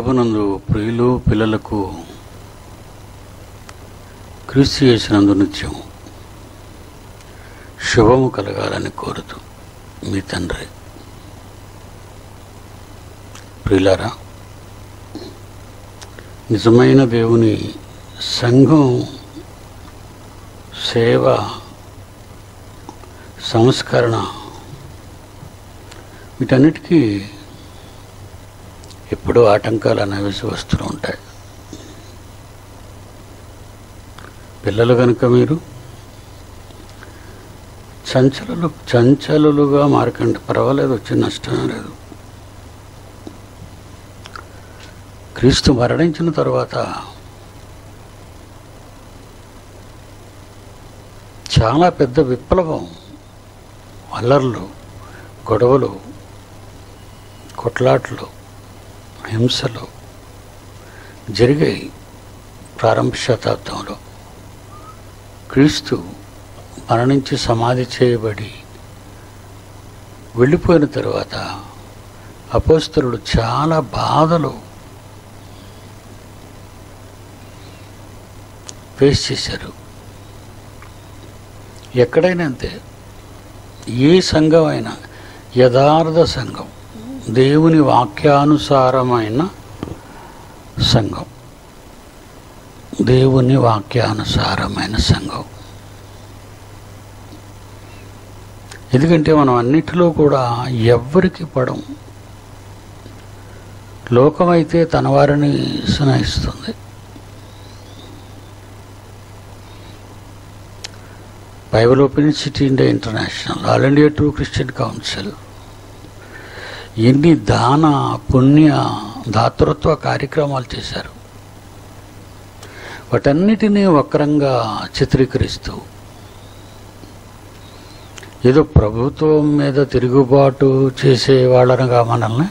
ప్రభునందు ప్రియులు పిల్లలకు క్రీస్తు చేసినందు నిత్యం శుభము కలగాలని కోరుతూ మీ తండ్రి. ప్రియులారా నిజమైన దేవుని సంఘం సేవ సంస్కరణ వీటన్నిటికీ ఎప్పుడూ ఆటంకాలు అనేవి వస్తూ ఉంటాయి. పిల్లలు కనుక మీరు చంచలలు చంచలులుగా మారకండి. పర్వాలేదు వచ్చి నష్టం లేదు. క్రీస్తు మరణించిన తర్వాత చాలా పెద్ద విప్లవం అల్లర్లు గొడవలు కొట్లాట్లు హింసలు జరిగాయి ప్రారంభ శతాబ్దంలో క్రీస్తు మరణించి సమాధి చేయబడి వెళ్ళిపోయిన తర్వాత అపోస్తరుడు చాలా బాధలు ఫేస్ చేశారు. ఎక్కడైనా అంతే ఏ సంఘం అయినా యథార్థ సంఘం దేవుని వాక్యానుసారమైన సంఘం. దేవుని వాక్యానుసారమైన సంఘం. ఎందుకంటే మనం అన్నిటిలో కూడా ఎవ్వరికి పడం లోకమైతే తన వారిని స్నేహిస్తుంది. Bible open city India international all India true Christian council. ఎన్ని దాన పుణ్య దాతృత్వ కార్యక్రమాలు చేశారు. వాటన్నిటినీ వక్రంగా చిత్రీకరిస్తూ ఏదో ప్రభుత్వం మీద తిరుగుబాటు చేసే వాళ్ళనుగా మనల్ని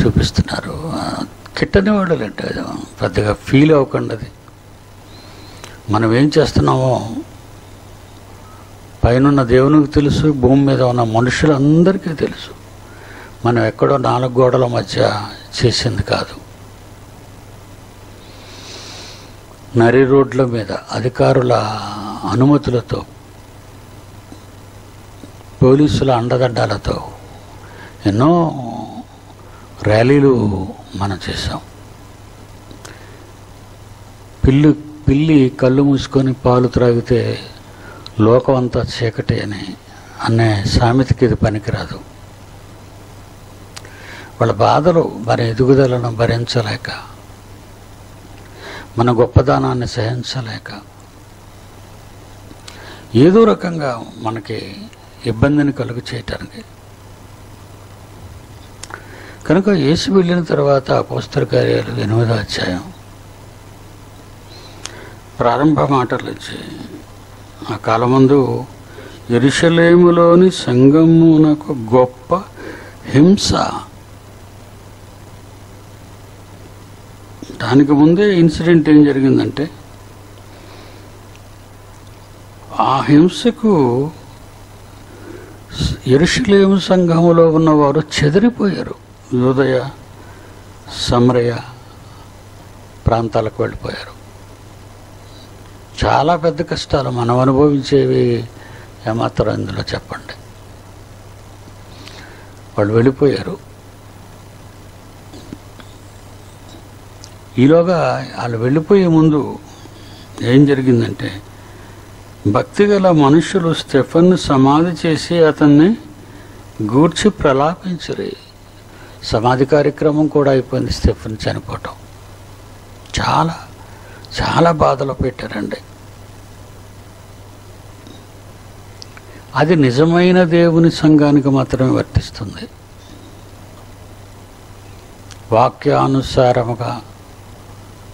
చూపిస్తున్నారు. కిట్టని వాళ్ళంటే పెద్దగా ఫీల్ అవ్వకండి అది మనం ఏం చేస్తున్నామో పైనున్న దేవునికి తెలుసు భూమి మీద ఉన్న మనుషులందరికీ తెలుసు. మనం ఎక్కడో నాలుగు గోడల మధ్య చేసింది కాదు. నరి రోడ్ల మీద అధికారుల అనుమతులతో పోలీసుల అండదండాలతో ఎన్నో ర్యాలీలు మనం చేసాం పిల్లి పిల్లి కళ్ళు మూసుకొని పాలు త్రాగితే లోకం అంతా చీకటి అని అనే సామెతకి ఇది పనికిరాదు. వాళ్ళ బాధలు వారి ఎదుగుదలను భరించలేక మన గొప్పదనాన్ని సహించలేక ఏదో రకంగా మనకి ఇబ్బందిని కలుగు చేయటానికి. కనుక యేసు వెళ్ళిన తర్వాత అపోస్తల కార్యాలు ఎనిమిదో అధ్యాయం ప్రారంభ మాటలు ఇచ్చి ఆ కాలమందు ఎరుషలేములోని సంగమునకు గొప్ప హింస దానికి ముందే ఇన్సిడెంట్ ఏం జరిగిందంటే ఆ హింసకు ఎరుషలేము సంఘములో ఉన్నవారు చెదిరిపోయారు. యోదయ సమరయ ప్రాంతాలకు వెళ్ళిపోయారు. చాలా పెద్ద కష్టాలు మనం అనుభవించేవి ఏమాత్రం ఇందులో చెప్పండి. వాళ్ళు వెళ్ళిపోయారు. ఈలోగా వాళ్ళు వెళ్ళిపోయే ముందు ఏం జరిగిందంటే భక్తిగల మనుషులు స్టెఫన్ను సమాధి చేసి అతన్ని గూర్చి ప్రలాపించరు. సమాధి కార్యక్రమం కూడా అయిపోయింది స్టెఫన్ చనిపోవటం. చాలా చాలా బాధలు పెట్టారండి. అది నిజమైన దేవుని సంఘానికి మాత్రమే వర్తిస్తుంది. వాక్యానుసారముగా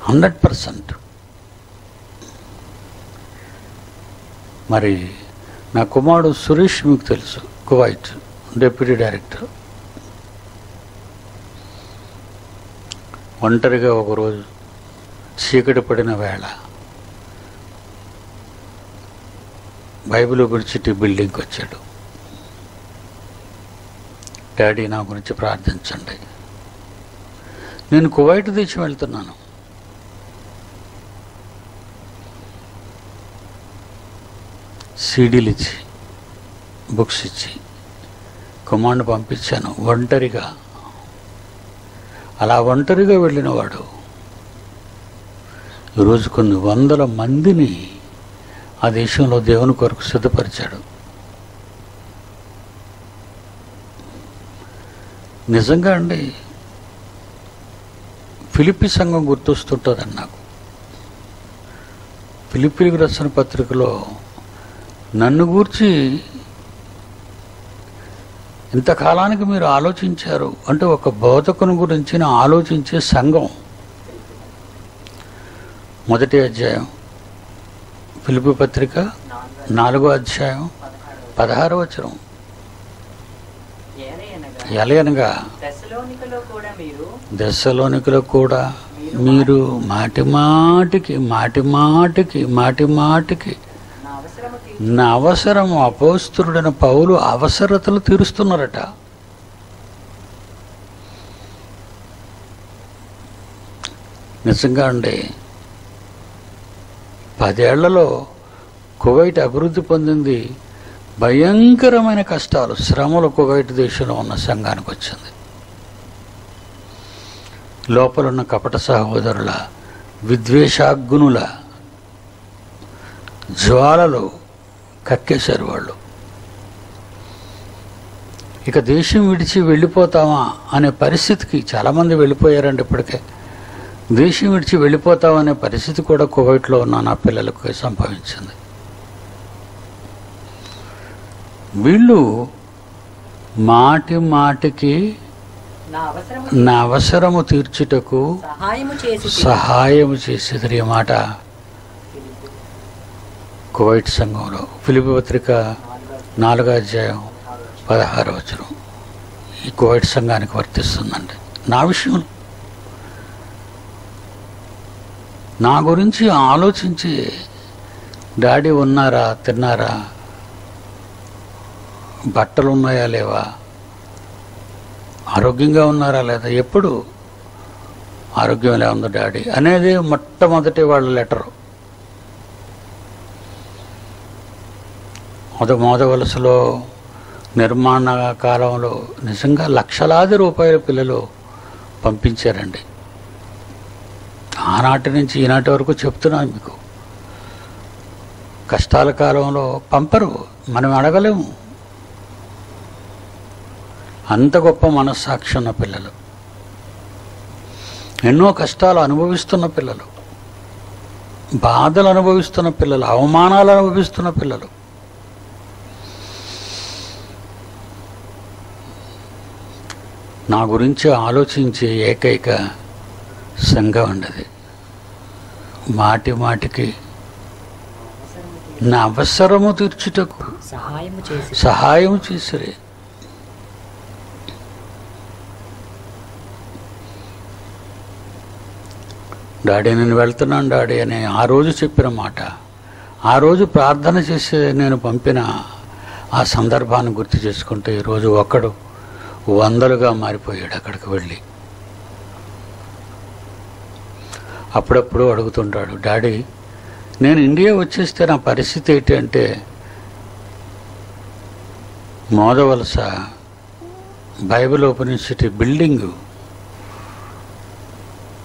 హండ్రెడ్ పర్సెంట్. మరి నా కుమారుడు సురేష్ మీకు తెలుసు కువైట్ డెప్యూటీ డైరెక్టర్. ఒంటరిగా ఒకరోజు చీకటి పడిన వేళ బైబిల్ గురించి బిల్డింగ్కి వచ్చాడు. డాడీ నా గురించి ప్రార్థించండి. నేను కువైట్ దేశం వెళ్తున్నాను. సీడీలు ఇచ్చి బుక్స్ ఇచ్చి కమాండ్ పంపించాను ఒంటరిగా. అలా ఒంటరిగా వెళ్ళినవాడు ఈరోజు కొన్ని వందల మందిని ఆ దేశంలో దేవుని కొరకు సిద్ధపరిచాడు. నిజంగా అండి ఫిలిపి సంఘం గుర్తొస్తుంటుందండి నాకు. ఫిలిపిలకు రచన పత్రికలో నన్ను గూర్చి ఇంతకాలానికి మీరు ఆలోచించారు అంటే ఒక బోధకుని గురించి ఆలోచించే సంఘం. మొదటి అధ్యాయం పిలుపు పత్రిక నాలుగో అధ్యాయం పదహారో వచనం. ఎలయనగా దశలోనికలో కూడా మీరు మాటి మాటికి మాటి మాటికి మాటి మాటికి నా అవసరము అవసరం అపోస్తుడైన పౌలు అవసరతలు తీరుస్తున్నారట. నిజంగా అండి పదేళ్ళలో కువైట్ అభివృద్ధి పొందింది భయంకరమైన కష్టాలు శ్రమలు కువైట్ దేశంలో ఉన్న సంఘానికి వచ్చింది. లోపలున్న కపట సహోదరుల విద్వేషాగ్నుల జ్వాలలు కక్కేశారు వాళ్ళు. ఇక దేశం విడిచి వెళ్ళిపోతామా అనే పరిస్థితికి చాలామంది వెళ్ళిపోయారండి ఇప్పటికే. దేశం విడిచి వెళ్ళిపోతామనే పరిస్థితి కూడా కువైట్లో ఉన్న నా పిల్లలకు సంభవించింది. వీళ్ళు మాటి మాటికి నా అవసరము తీర్చుటకు సహాయము చేసి సహాయం చేసేది. ఈ మాట కువైట్ సంఘంలో ఫిలిపి పత్రిక నాలుగో అధ్యాయం పదహారు వచనం. ఈ కువైట్ సంఘానికి వర్తిస్తుందండి. నా విషయం. నా గురించి ఆలోచించి డాడీ ఉన్నారా? తిన్నారా? బట్టలు ఉన్నాయా లేవా? ఆరోగ్యంగా ఉన్నారా లేదా? ఎప్పుడు? ఆరోగ్యం ఎలా ఉందో డాడీ? అనేది మొట్టమొదటి వాళ్ళ లెటరు. మొద మొద వలసలో నిర్మాణ కాలంలో నిజంగా లక్షలాది రూపాయల పిల్లలు పంపించారండి. ఆనాటి నుంచి ఈనాటి వరకు చెప్తున్నాను మీకు. కష్టాల కాలంలో పంపరు మనం అడగలేము. అంత గొప్ప మనస్సాక్షి ఉన్న పిల్లలు. ఎన్నో కష్టాలు అనుభవిస్తున్న పిల్లలు. బాధలు అనుభవిస్తున్న పిల్లలు అవమానాలు అనుభవిస్తున్న పిల్లలు. నా గురించి ఆలోచించే ఏకైక సంఘం ఉండదు మాటి మాటికి నా అవసరము తీర్చుటకు సహాయం చేసిరే. డాడీ నేను వెళ్తున్నాను డాడీ అని ఆ రోజు చెప్పిన మాట. ఆ రోజు ప్రార్థన చేసి నేను పంపిన ఆ సందర్భాన్ని గుర్తు చేసుకుంటే ఈరోజు ఒక్కడు వందలుగా మారిపోయాడు అక్కడికి వెళ్ళి. అప్పుడప్పుడు అడుగుతుంటాడు డాడీ నేను ఇండియా వచ్చేస్తే నా పరిస్థితి ఏంటి అంటే మోదవలస బైబిల్ ఓపెన్ యూనివర్సిటీ బిల్డింగు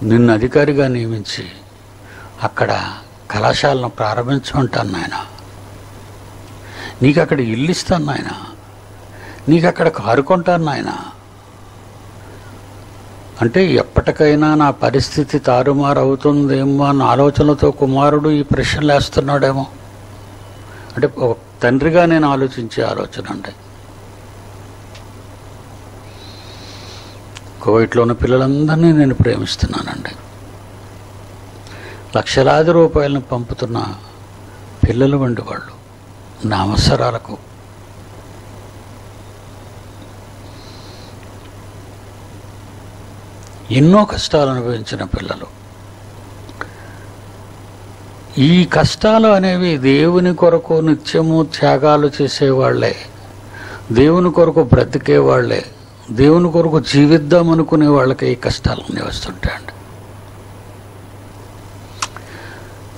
నిన్ను అధికారిగా నియమించి అక్కడ కళాశాలను ప్రారంభించమంటాను నాయన. నీకు అక్కడ ఇల్లు ఇస్తాను నాయన. నీకు అక్కడ కారు కొంటాను నాయన. అంటే ఎప్పటికైనా నా పరిస్థితి తారుమారు అవుతుందేమో అన్న ఆలోచనలతో కుమారుడు ఈ ప్రశ్నలు వేస్తున్నాడేమో. అంటే ఒక తండ్రిగా నేను ఆలోచించే ఆలోచన అంటే కువైట్లో ఉన్న పిల్లలందరినీ నేను ప్రేమిస్తున్నానండి. లక్షలాది రూపాయలను పంపుతున్న పిల్లలు వండి వాళ్ళు నా అవసరాలకు ఎన్నో కష్టాలు అనుభవించిన పిల్లలు. ఈ కష్టాలు అనేవి దేవుని కొరకు నిత్యము త్యాగాలు చేసేవాళ్ళే. దేవుని కొరకు బ్రతికే వాళ్ళే దేవుని కొరకు జీవిద్దాం అనుకునే వాళ్ళకి ఈ కష్టాలన్నీ వస్తుంటాయండి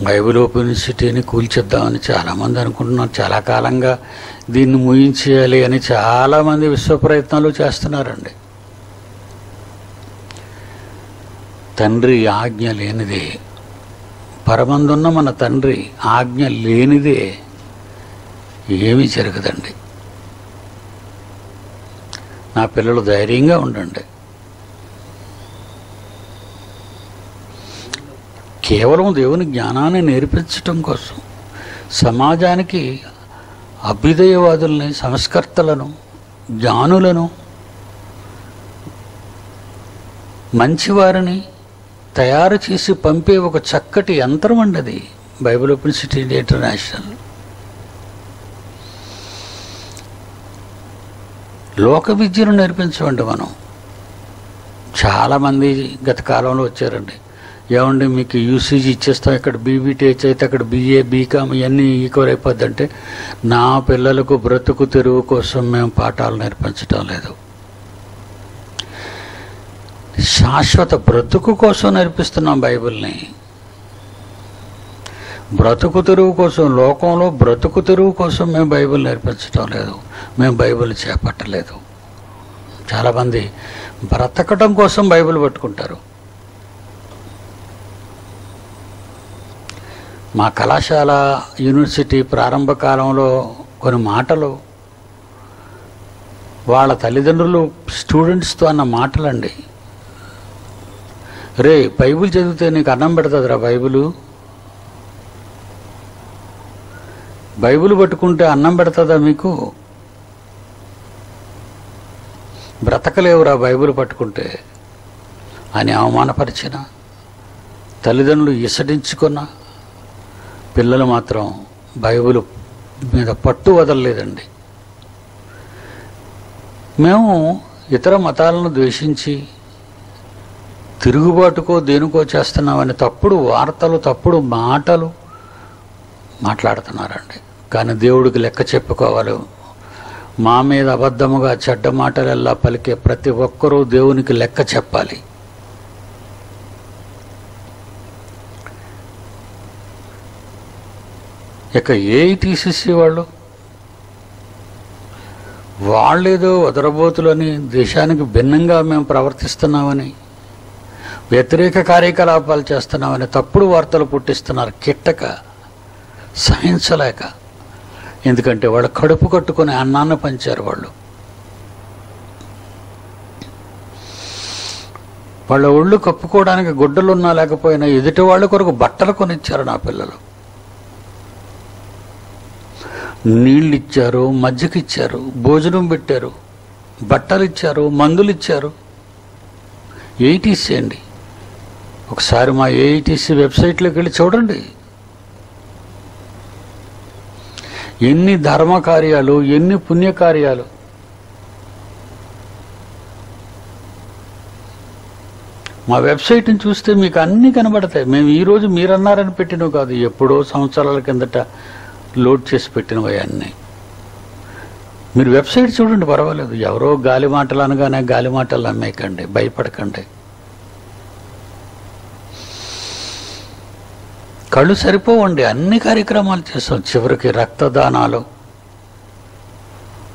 బైబిల్ ఓపెన్ సిటీని కూల్చేద్దామని చాలామంది అనుకుంటున్నారు. చాలా కాలంగా దీన్ని ముయించేయాలి అని చాలామంది విశ్వ ప్రయత్నాలు చేస్తున్నారండి. తండ్రి ఆజ్ఞ లేనిదే పరమందున్న మన తండ్రి ఆజ్ఞ లేనిదే ఏమీ జరగదండి. నా పిల్లలు ధైర్యంగా ఉండండి. కేవలం దేవుని జ్ఞానాన్ని నేర్పించటం కోసం సమాజానికి అభ్యుదయవాదుల్ని సంస్కర్తలను జ్ఞానులను మంచివారిని తయారు చేసి పంపే ఒక చక్కటి యంత్రం అండి అది. Bible open city international. లోక విద్యను నేర్పించమండి మనం. చాలామంది గత కాలంలో వచ్చారండి. ఏమండి మీకు యూసీజీ ఇచ్చేస్తాం ఇక్కడ బీబీటీహెచ్ అయితే అక్కడ బీఏ బీకామ్ ఇవన్నీ ఈక్వల్ అయిపోద్ది అంటే నా పిల్లలకు బ్రతుకు తెరువు కోసం మేము పాఠాలు నేర్పించటం లేదు. శాశ్వత బ్రతుకు కోసం నేర్పిస్తున్నాం బైబిల్ని. బ్రతుకు తెరువు కోసం లోకంలో బ్రతుకు తెరువు కోసం మేము బైబిల్ నేర్పించడం లేదు. మేము బైబిల్ చేపట్టలేదు. చాలామంది బ్రతకటం కోసం బైబిల్ పట్టుకుంటారు. మా కళాశాల యూనివర్సిటీ ప్రారంభ కాలంలో కొన్ని మాటలు వాళ్ళ తల్లిదండ్రులు స్టూడెంట్స్తో అన్న మాటలండి. రే బైబిల్ చదివితే నీకు అన్నం పెడుతుందిరా బైబిలు. బైబుల్ పట్టుకుంటే అన్నం పెడుతుందా మీకు? బ్రతకలేవురా బైబిల్ పట్టుకుంటే. అని అవమానపరిచిన. తల్లిదండ్రులు ఇసడించుకున్న. పిల్లలు మాత్రం బైబిల్ మీద పట్టు వదలలేదండి. మేము ఇతర మతాలను ద్వేషించి తిరుగుబాటుకో దేనికో చేస్తున్నామని తప్పుడు వార్తలు తప్పుడు మాటలు మాట్లాడుతున్నారండి. కానీ దేవుడికి లెక్క చెప్పుకోవాలి. మా మీద అబద్ధముగా చెడ్డ మాటలెల్లా పలికే ప్రతి ఒక్కరూ దేవునికి లెక్క చెప్పాలి. ఇక ఏ టీసీసీ వాళ్ళు? వాళ్ళేదో వదరబోతులని దేశానికి భిన్నంగా మేము ప్రవర్తిస్తున్నామని వ్యతిరేక కార్యకలాపాలు చేస్తున్నామని తప్పుడు వార్తలు పుట్టిస్తున్నారు. కిట్టక సహించలేక. ఎందుకంటే వాళ్ళు కడుపు కట్టుకుని అన్నాన్ని పంచారు వాళ్ళు. వాళ్ళ ఒళ్ళు కప్పుకోవడానికి గుడ్డలున్నా లేకపోయినా ఎదుటి వాళ్ళ కొరకు బట్టలు కొనిచ్చారు నా పిల్లలు. నీళ్ళు ఇచ్చారు మజ్జిగ భోజనం పెట్టారు బట్టలు ఇచ్చారు మందులు ఇచ్చారు ఏంటి అండి ఒకసారి మా ఏఐటీసీ వెబ్సైట్లోకి వెళ్ళి చూడండి. ఎన్ని ధర్మ కార్యాలు ఎన్ని పుణ్యకార్యాలు. మా వెబ్సైట్ని చూస్తే మీకు అన్నీ కనబడతాయి. మేము ఈరోజు మీరన్నారని పెట్టినవి కాదు ఎప్పుడో సంవత్సరాల కిందట లోడ్ చేసి పెట్టినవి అన్నీ. మీరు వెబ్సైట్ చూడండి పర్వాలేదు. ఎవరో గాలి మాటలు అనగానే గాలి మాటలు నమ్మేయకండి భయపడకండి. కళ్ళు సరిపోవండి. అన్ని కార్యక్రమాలు చేస్తాం. చివరికి రక్తదానాలు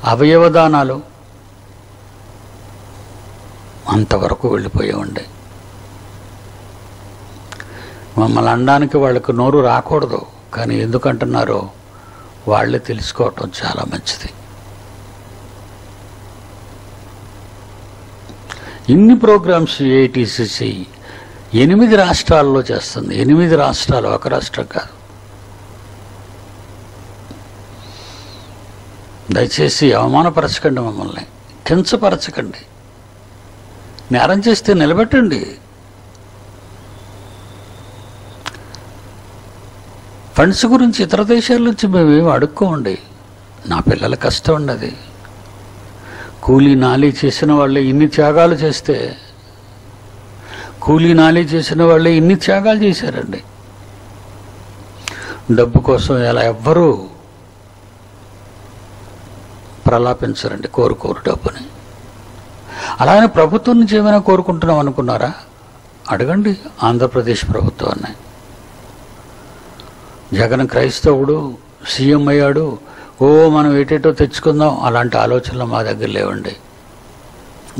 అవయవదానాలు. అంతవరకు వెళ్ళిపోయేవండి. మమ్మల్ని అనడానికి వాళ్ళకు నోరు రాకూడదు. కానీ ఎందుకంటున్నారో వాళ్ళే తెలుసుకోవటం చాలా మంచిది. ఇన్ని ప్రోగ్రామ్స్ ఏటీసీసీ ఎనిమిది రాష్ట్రాల్లో చేస్తుంది. ఎనిమిది రాష్ట్రాలు ఒక రాష్ట్రం కాదు. దయచేసి అవమానపరచకండి మమ్మల్ని. కించపరచకండి. నేరం చేస్తే నిలబెట్టండి. ఫండ్స్ గురించి ఇతర దేశాల నుంచి మేమేమి అడుక్కోండి నా పిల్లల కష్టం ఉండదు అది. కూలీ నాలీ చేసిన వాళ్ళే ఇన్ని త్యాగాలు చేస్తే కూలీ నాలీ చేసిన వాళ్ళే ఇన్ని త్యాగాలు చేశారండి. డబ్బు కోసం ఎలా ఎవ్వరూ ప్రలాపించరండి కోరుకోరు డబ్బుని. అలానే ప్రభుత్వం నుంచి ఏమైనా కోరుకుంటున్నాం అనుకున్నారా? అడగండి ఆంధ్రప్రదేశ్ ప్రభుత్వాన్ని. జగన్ క్రైస్తవుడు సీఎం అయ్యాడు ఓ మనం ఏటేటో తెచ్చుకుందాం అలాంటి ఆలోచనలు మా దగ్గర లేవండి.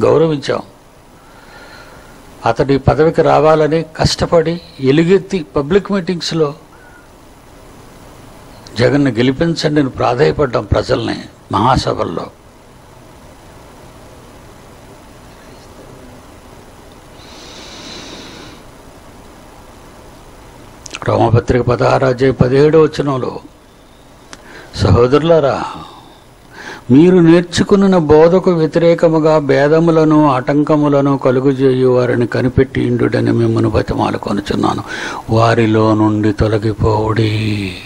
గౌరవించాం. అతడి పదవికి రావాలని కష్టపడి ఎలుగెత్తి పబ్లిక్ మీటింగ్స్లో జగన్ను గెలిపించండి అని ప్రాధాయపడ్డాం ప్రజల్ని మహాసభల్లో. రోమపత్రిక పదహారాజ్య పదిహేడో వచనంలో సహోదరులారా మీరు నేర్చుకున్న బోధకు వ్యతిరేకముగా భేదములను ఆటంకములను కలుగుజేయు వారిని కనిపెట్టి ఇండుడని మిమ్మల్ని బతిమాలు కొనుచున్నాను వారిలో నుండి తొలగిపోవుడి.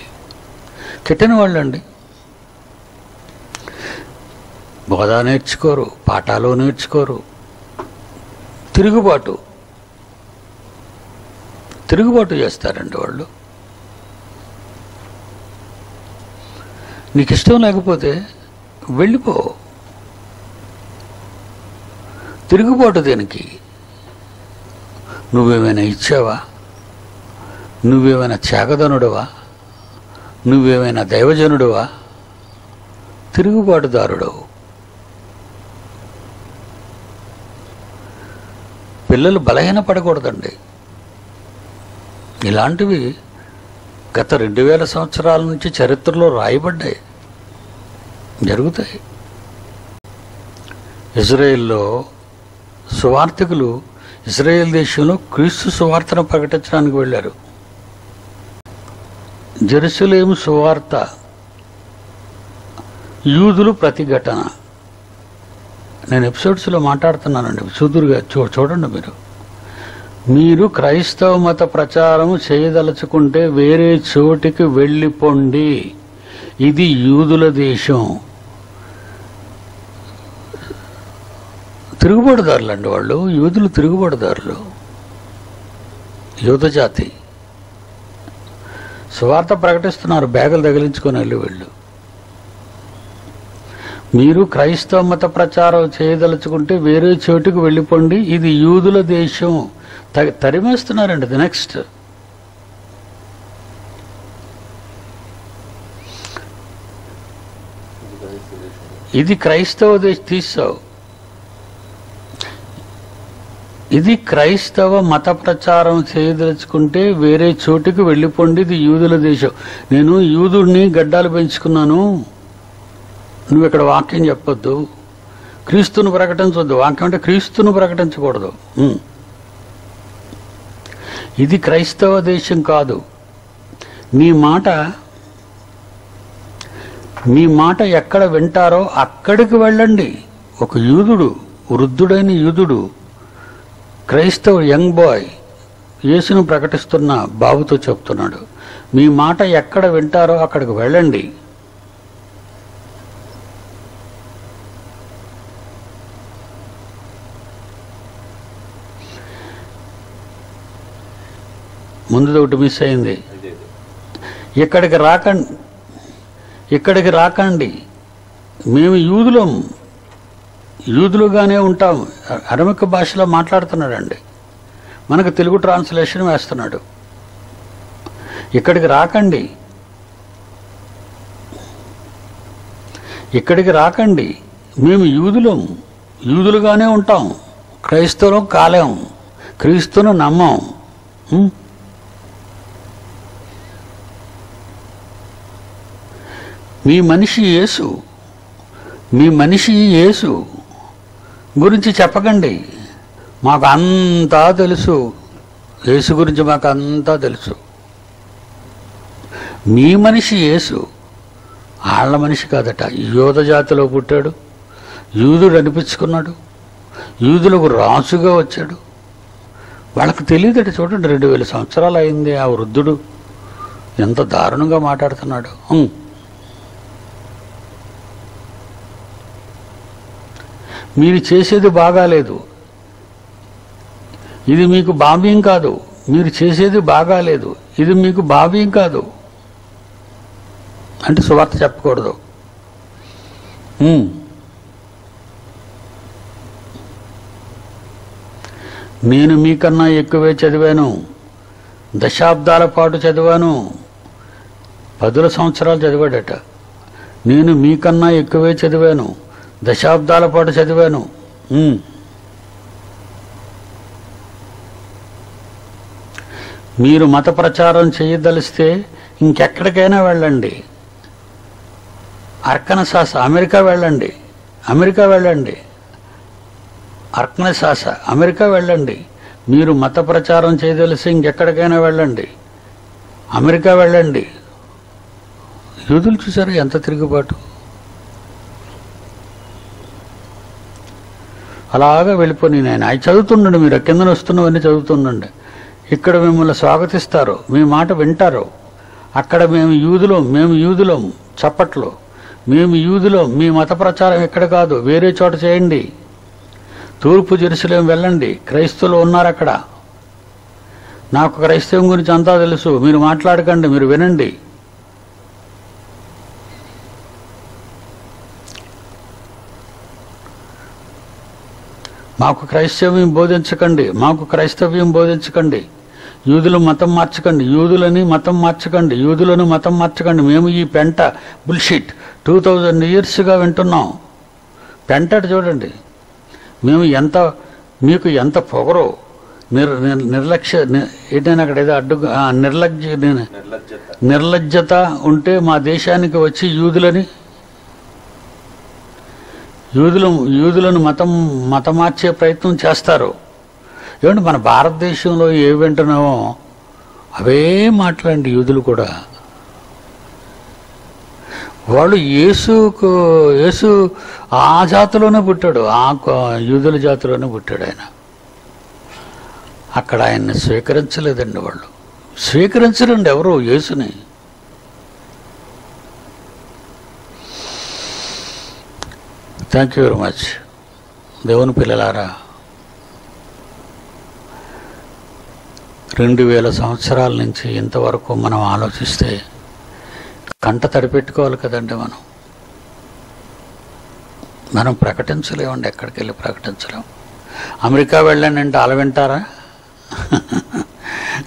కెట్టిన వాళ్ళండి. బోధ నేర్చుకోరు పాఠాలు నేర్చుకోరు. తిరుగుబాటు. తిరుగుబాటు చేస్తారండి వాళ్ళు. నీకు ఇష్టం లేకపోతే వెళ్ళిపో. తిరుగుబాటు దేనికి? నువ్వేమైనా ఇచ్చావా? నువ్వేమైనా త్యాగధనుడువా? నువ్వేమైనా దైవజనుడువా? తిరుగుబాటుదారుడవు. పిల్లలు బలహీన పడకూడదండి. ఇలాంటివి గత రెండు వేల సంవత్సరాల నుంచి చరిత్రలో రాయబడ్డాయి. జరుగుతాయి. ఇజ్రాయెల్లో సువార్థికులు ఇజ్రాయెల్ దేశంలో క్రీస్తు సువార్తను ప్రకటించడానికి వెళ్ళారు. జెరుసలేం సువార్త యూదులు ప్రతిఘటన. నేను ఎపిసోడ్స్లో మాట్లాడుతున్నానండి. సూదురుగా చూ చూడండి మీరు. మీరు క్రైస్తవ మత ప్రచారం చేయదలుచుకుంటే వేరే చోటికి వెళ్ళిపోండి. ఇది యూదుల దేశం. తిరుగుబడిదారులు అండి వాళ్ళు యూదులు తిరుగుబడిదారులు యూద జాతి. సువార్త ప్రకటిస్తున్నారు బ్యాగులు తగిలించుకొని వెళ్ళి వెళ్ళు. మీరు క్రైస్తవ మత ప్రచారం చేయదలుచుకుంటే వేరే చోటుకు వెళ్ళిపోండి ఇది యూదుల దేశం. త- తరిమేస్తున్నారండి ది నెక్స్ట్. ఇది క్రైస్తవ దేశ తీసావు. ఇది క్రైస్తవ మత ప్రచారం చేయదలుచుకుంటే వేరే చోటికి వెళ్ళిపోండి. ఇది యూదుల దేశం. నేను యూదుడిని గడ్డాలు పెంచుకున్నాను. నువ్వు ఇక్కడ వాక్యం చెప్పొద్దు. క్రీస్తును ప్రకటించవద్దు వాక్యం అంటే క్రీస్తును ప్రకటించకూడదు. ఇది క్రైస్తవ దేశం కాదు. మీ మాట మీ మాట ఎక్కడ వింటారో అక్కడికి వెళ్ళండి. ఒక యూదుడు వృద్ధుడైన యూదుడు క్రైస్తవ యంగ్ బాయ్ యేసును ప్రకటిస్తున్న బాబుతో చెప్తున్నాడు మీ మాట ఎక్కడ వింటారో అక్కడికి వెళ్ళండి. ముందు ఒకటి మిస్ అయింది. ఇక్కడికి రాకండి ఇక్కడికి రాకండి. మేము యూదులం యూదులుగానే ఉంటాం. అరమిక భాషలో మాట్లాడుతున్నాడండి. మనకు తెలుగు ట్రాన్స్లేషన్ వేస్తున్నాడు. ఇక్కడికి రాకండి. ఇక్కడికి రాకండి. మేము యూదులం. యూదులుగానే ఉంటాం. క్రైస్తవులం కాలేం. క్రీస్తును నమ్మం. మీ మనిషి యేసు. మీ మనిషి యేసు. గురించి చెప్పకండి. మాకు అంతా తెలుసు. యేసు గురించి మాకు అంతా తెలుసు. మీ మనిషి యేసు. వాళ్ళ మనిషి కాదట. యోధ జాతిలో పుట్టాడు. యూదుడు అనిపించుకున్నాడు. యూదులకు రాసుగా వచ్చాడు. వాళ్ళకి తెలియదట చూడండి రెండు వేల సంవత్సరాలు అయింది ఆ వృద్ధుడు. ఎంత దారుణంగా మాట్లాడుతున్నాడు. మీరు చేసేది బాగాలేదు. ఇది మీకు భావ్యం కాదు. మీరు చేసేది బాగాలేదు. ఇది మీకు భావ్యం కాదు. అంటే సువార్త చెప్పకూడదు. నేను మీకన్నా ఎక్కువే చదివాను. దశాబ్దాల పాటు చదివాను. పదుల సంవత్సరాలు చదివాడట. నేను మీకన్నా ఎక్కువే చదివాను. దశాబ్దాల పాటు చదివాను. మీరు మత ప్రచారం చేయదలిస్తే ఇంకెక్కడికైనా వెళ్ళండి. అర్కనసాస అమెరికా వెళ్ళండి. అమెరికా వెళ్ళండి. అర్కనసాస అమెరికా వెళ్ళండి. మీరు మత ప్రచారం చేయదలిసి ఇంకెక్కడికైనా వెళ్ళండి. అమెరికా వెళ్ళండి. యూదులు చూసారు ఎంత తిరుగుబాటు? అలాగా వెళ్ళిపోయి నేను. అవి చదువుతుండండి మీరు కిందన వస్తున్నవన్నీ చదువుతుండండి. ఇక్కడ మిమ్మల్ని స్వాగతిస్తారు. మీ మాట వింటారు. అక్కడ మేము యూదులం మేము యూదులం చప్పట్లు. మేము యూదులం మీ మత ప్రచారం ఇక్కడ కాదు వేరే చోట చేయండి. తూర్పు జెరుసలేం వెళ్ళండి. క్రైస్తవులు ఉన్నారు అక్కడ. నాకు క్రైస్తవం గురించి అంతా తెలుసు. మీరు మాట్లాడకండి మీరు వినండి. మాకు క్రైస్తవ్యం బోధించకండి మాకు క్రైస్తవ్యం బోధించకండి. యూదులు మతం మార్చకండి యూదులని మతం మార్చకండి యూదులను మతం మార్చకండి. మేము ఈ పెంట బుల్షిట్ టూ థౌజండ్ ఇయర్స్గా వింటున్నాం. పెంట చూడండి. మేము ఎంత మీకు ఎంత పొగరో నిర్ నిర్లక్ష్య ఏంటైనా అక్కడ ఏదో అడ్డు నిర్లక్ష్య నిర్లజ్జత ఉంటే మా దేశానికి వచ్చి యూదులని యూదులు యూదులను మతం మతం మార్చే ప్రయత్నం చేస్తారు. ఏమంటే మన భారతదేశంలో ఏ వింటున్నామో అవే మాట్లాడండి యూదులు కూడా. వాళ్ళు యేసుకు యేసు ఆ జాతిలోనే పుట్టాడు ఆ యూదుల జాతిలోనే పుట్టాడు ఆయన. అక్కడ ఆయన్ని స్వీకరించలేదండి వాళ్ళు. స్వీకరించరండి ఎవరు యేసుని. థ్యాంక్ యూ వెరీ మచ్ దేవుని పిల్లలారా రెండు వేల సంవత్సరాల నుంచి ఇంతవరకు మనం ఆలోచిస్తే కంట తడిపెట్టుకోవాలి కదండి మనం. మనం ప్రకటించలేమండి ఎక్కడికి వెళ్ళి ప్రకటించలేం. అమెరికా వెళ్ళానంటే అలా వింటారా?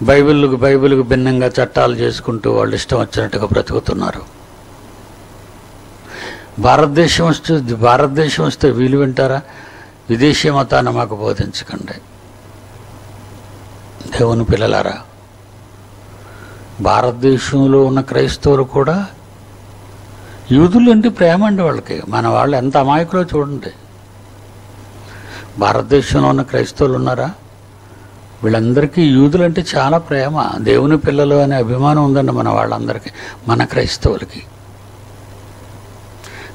బైబిల్కు బైబిల్కు భిన్నంగా చట్టాలు చేసుకుంటూ వాళ్ళు ఇష్టం వచ్చినట్టుగా బ్రతుకుతున్నారు. భారతదేశం వస్తే భారతదేశం వస్తే వీలు వింటారా? విదేశీ మతాన్ని మాకు బోధించకండి. దేవుని పిల్లలారా భారతదేశంలో ఉన్న క్రైస్తవులు కూడా యూదులు అంటే ప్రేమ అండి వాళ్ళకి. మన వాళ్ళు ఎంత అమాయకులో చూడండి. భారతదేశంలో ఉన్న క్రైస్తవులు ఉన్నారా? వీళ్ళందరికీ యూదులు అంటే చాలా ప్రేమ. దేవుని పిల్లలు అనే అభిమానం ఉందండి మన వాళ్ళందరికీ మన క్రైస్తవులకి.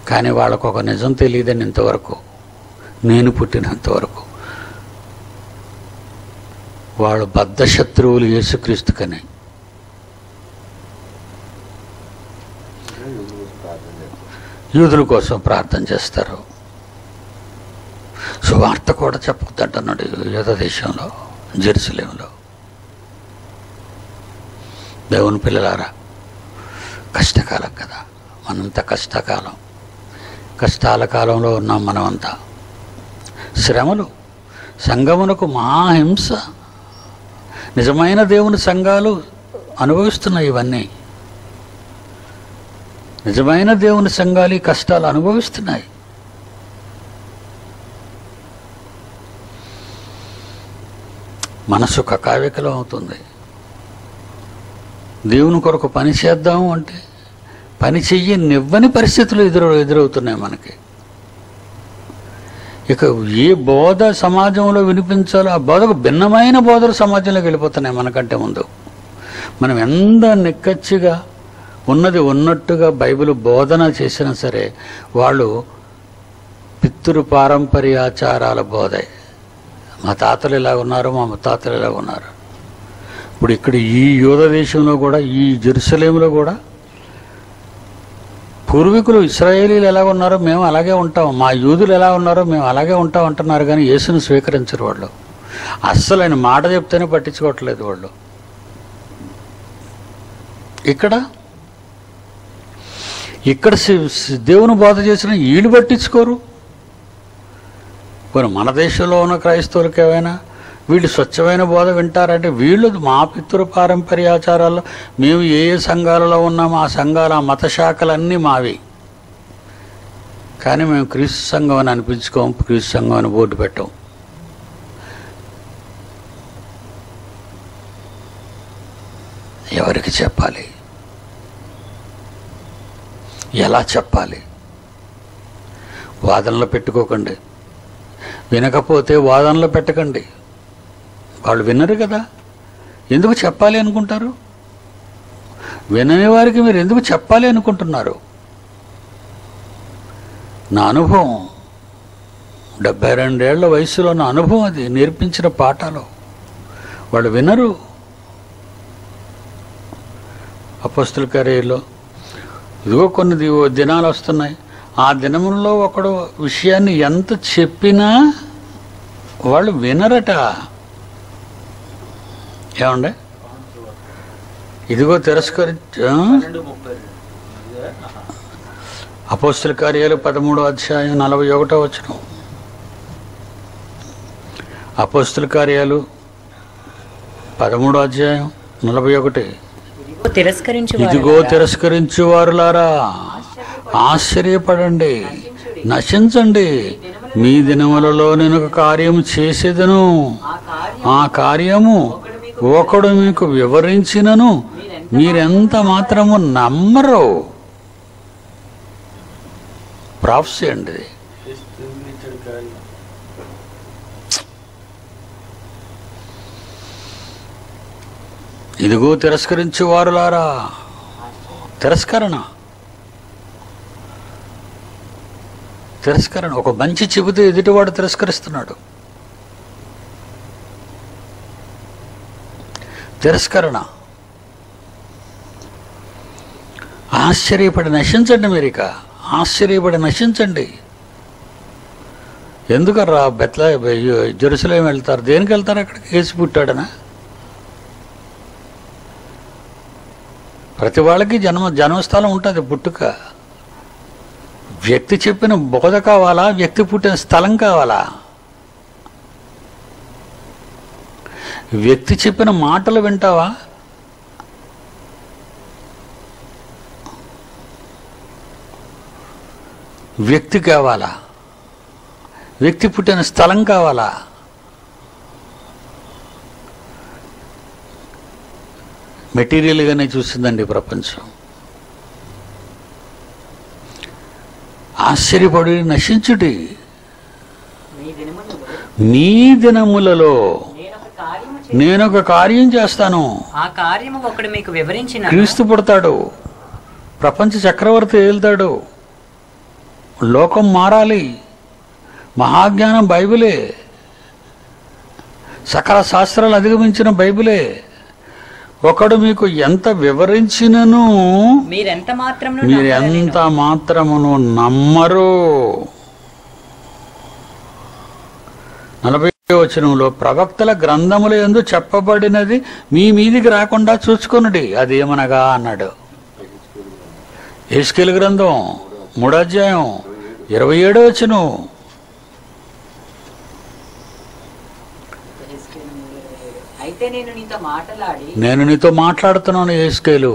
కానీ వాళ్ళకు ఒక నిజం తెలియదని ఇంతవరకు నేను పుట్టినంతవరకు వాళ్ళు బద్ధ శత్రువులు యేసుక్రీస్తు కని యూదుల కోసం ప్రార్థన చేస్తారు. సువార్త కూడా చెప్పొద్దంటున్నాడు యూత దేశంలో జెరూసలేంలో. దేవుని పిల్లలారా కష్టకాలం కదా మనంత కష్టకాలం. కష్టాల కాలంలో ఉన్నాం మనమంతా. శ్రమలు సంగమునకు మహాహింస. నిజమైన దేవుని సంఘాలు అనుభవిస్తున్నాయి ఇవన్నీ. నిజమైన దేవుని సంఘాలు ఈ కష్టాలు అనుభవిస్తున్నాయి. మనసు కకావికలం అవుతుంది. దేవుని కొరకు పని చేద్దాము అంటే పని చెయ్యి నివ్వని పరిస్థితులు ఎదురు ఎదురవుతున్నాయి మనకి. ఇక ఏ బోధ సమాజంలో వినిపించాలో ఆ బోధకు భిన్నమైన బోధలు సమాజంలోకి వెళ్ళిపోతున్నాయి మనకంటే ముందు. మనం ఎంత నిక్కచ్చిగా ఉన్నది ఉన్నట్టుగా బైబిల్ బోధన చేసినా సరే వాళ్ళు పితృ పారంపర్యాచారాల బోధే. మా తాతలు ఇలా ఉన్నారు మా ముత్తాతలు ఇలా ఉన్నారు. ఇప్పుడు ఇక్కడ ఈ యూధ దేశంలో కూడా ఈ జెరూసలేంలో కూడా పూర్వీకులు ఇస్రాయేలీలు ఎలా ఉన్నారో మేము అలాగే ఉంటాం. మా యూదులు ఎలా ఉన్నారో మేము అలాగే ఉంటాం అంటున్నారు కానీ యేసును స్వీకరించరు వాళ్ళు. అస్సలు ఆయన మాట చెప్తేనే పట్టించుకోవట్లేదు వాళ్ళు. ఇక్కడ? ఇక్కడ సి- దేవుని బోధ చేసిన వీళ్ళు పట్టించుకోరు. కొన్ని మన దేశంలో ఉన్న క్రైస్తవులకు ఏమైనా వీళ్ళు స్వచ్ఛమైన బోధ వింటారంటే వీళ్ళు మా పితృ పారంపర్యాచారాల్లో మేము ఏ ఏ సంఘాలలో ఉన్నామో ఆ సంఘాల ఆ మత శాఖలన్నీ మావి. కానీ మేము క్రీస్తు సంఘం అని అనిపించుకోం క్రీస్తు సంఘం అని బోర్డు పెట్టాం ఎవరికి చెప్పాలి? ఎలా చెప్పాలి? వాదనలో పెట్టుకోకండి. వినకపోతే వాదనలో పెట్టకండి. వాళ్ళు వినరు కదా. ఎందుకు చెప్పాలి అనుకుంటారు? వినని వారికి మీరు ఎందుకు చెప్పాలి అనుకుంటున్నారు? నా అనుభవం డెబ్బై రెండేళ్ళ వయసులో నా అనుభవం అది నేర్పించిన పాఠాలు. వాళ్ళు వినరు. అపస్తుల కార్యాల్లో ఇదిగో కొన్ని దినాలు వస్తున్నాయి. ఆ దినంలో ఒకడు విషయాన్ని ఎంత చెప్పినా వాళ్ళు వినరట. ఏమండే? ఇదిగో? ఆహా. అపోస్తుల కార్యాలు పదమూడో అధ్యాయం నలభై ఒకటో వచ్చిన అపోస్తుల కార్యాలు పదమూడో అధ్యాయం నలభై ఒకటి. ఇదిగో తిరస్కరించు వారులారా ఆశ్చర్యపడండి నశించండి. మీ దినములలో నేను ఒక కార్యం చేసేదను. ఆ కార్యము ఒకడు మీకు వివరించినను మీరెంత మాత్రము నమ్మరు. ప్రాఫ్సీ అండి ఇదిగో తిరస్కరించు వారులారా తిరస్కరణ. తిరస్కరణ. ఒక మంచి చెబితే ఎదుటివాడు తిరస్కరిస్తున్నాడు. తిరస్కరణ. ఆశ్చర్యపడి నశించండి మీరు ఇక ఆశ్చర్యపడి నశించండి. ఎందుకర్రా బెత్ల జెరూసలేం వెళ్తారు? దేనికి వెళ్తారు అక్కడ? కేసు పుట్టాడనా? ప్రతి వాళ్ళకి జన్మ జన్మస్థలం ఉంటుంది పుట్టుక. వ్యక్తి చెప్పిన బోధ కావాలా? వ్యక్తి పుట్టిన స్థలం కావాలా? వ్యక్తి చెప్పిన మాటలు వింటావా? వ్యక్తి కావాలా? వ్యక్తి పుట్టిన స్థలం కావాలా? మెటీరియల్గానే చూసిందండి ప్రపంచం. ఆశ్చర్యపడి నశించుటి. నీ దినములలో నేను ఒక కార్యం చేస్తాను. ఆ కార్యము ఒకడు మీకు వివరించిన క్రీస్తు పుడతాడు. ప్రపంచ చక్రవర్తి ఏలుతాడు. లోకం మారాలి. మహాజ్ఞానం బైబిలే. సకల శాస్త్రాలు అధిగమించిన బైబిలే. ఒకడు మీకు ఎంత వివరించినను మీరెంత మాత్రం మీరు ఎంత మాత్రమును నమ్మరు? నలభై వచనంలో ప్రవక్తల గ్రంథముల ఎందు చెప్పబడినది మీ మీదికి రాకుండా చూసుకొనుడి అదేమనగా అన్నాడు. ఏస్కేల్ గ్రంథం మూడో అధ్యాయం ఇరవై ఏడో వచనం. నేను నీతో మాట్లాడుతున్నాను ఏస్కేలు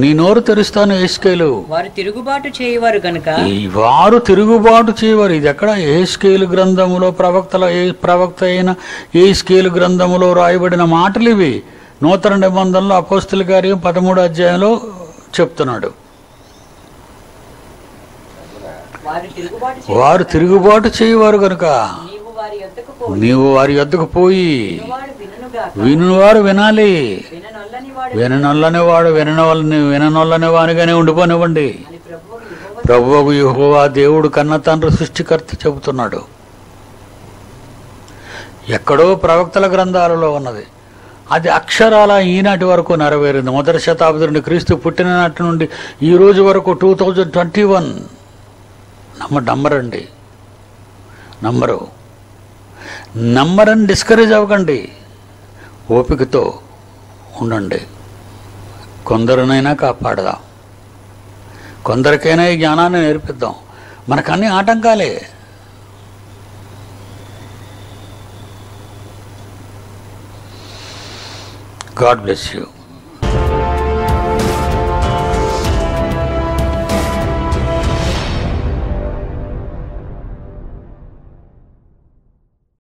నీ నోరు తెరుస్తాను ఏస్కేలు. వారు తిరుగుబాటు చేయవారు గనుక వారు తిరుగుబాటు చేయవారు. ఇది ఎక్కడ? ఏ స్కేలు గ్రంథములో ప్రవక్తల ఏ ప్రవక్త అయిన ఏ స్కేలు గ్రంథములో రాయబడిన మాటలు ఇవి. నూతన నిబంధనలో అపోస్తుల కార్యం పదమూడు అధ్యాయంలో చెప్తున్నాడు. వారు తిరుగుబాటు వారు తిరుగుబాటు చేయవారు కనుక నీవు వారి యొద్దకు పోయి వినువారు వినాలి. విననొల్లని వాడు విననొల్లని విననొల్లని వానిగానే ఉండిపోనివ్వండి ప్రభువుకు యెహోవా దేవుడు కన్న తండ్రి సృష్టికర్త చెబుతున్నాడు. ఎక్కడో ప్రవక్తల గ్రంథాలలో ఉన్నది. అది అక్షరాల ఈనాటి వరకు నెరవేరింది. మొదటి శతాబ్ది నుండి క్రీస్తు పుట్టిన నాటి నుండి ఈ రోజు వరకు టూ థౌజండ్ ట్వంటీ వన్. నమ్మ నమ్మరండి. నమ్మరు. నమ్మరని డిస్కరేజ్ అవ్వకండి. ఓపికతో ఉండండి కొందరినైనా కాపాడదాం. కొందరికైనా ఈ జ్ఞానాన్ని నేర్పిద్దాం. మనకన్నీ ఆటంకాలే. God bless you.